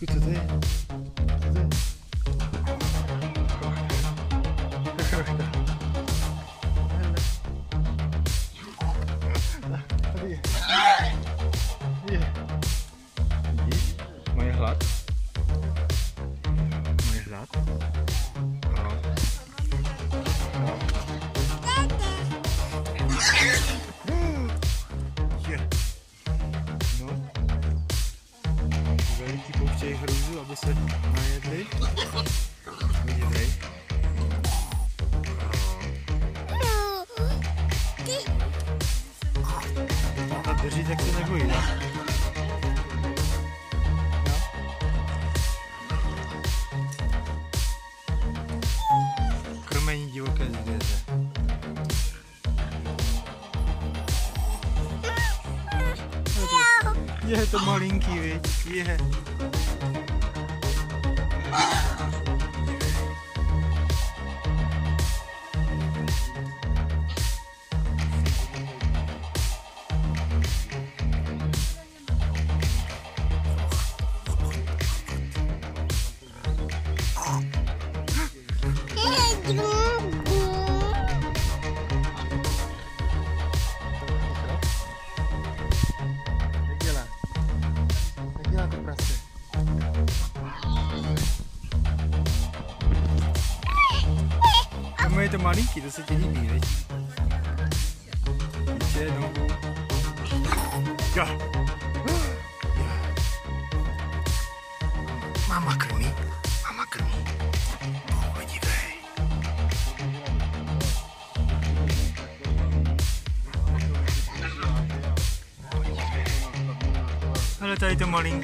Co to? Co to. Je. Moje hlad. Moje hlad. hryzu, aby se najedli. Dívej. A drží, tak se nebojí. Ne? Krmení divoké zvěře. Je to malinký, viď? Je. Yeah. это маленький, да с этими бегать. Чай, ну. Я. Мама корми. Мама корми. Kalau tak itu maling.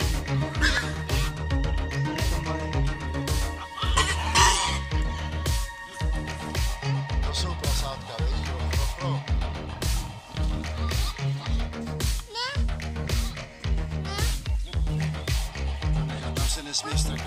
Mr.